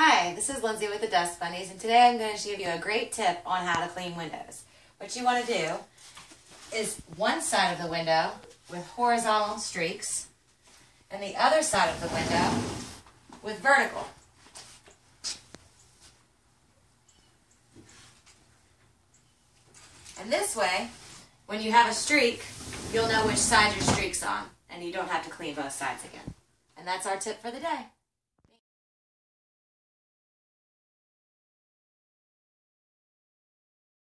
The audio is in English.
Hi, this is Lindsay with the Dust Bunnies, and today I'm going to give you a great tip on how to clean windows. What you want to do is one side of the window with horizontal streaks, and the other side of the window with vertical. And this way, when you have a streak, you'll know which side your streak's on, and you don't have to clean both sides again. And that's our tip for the day.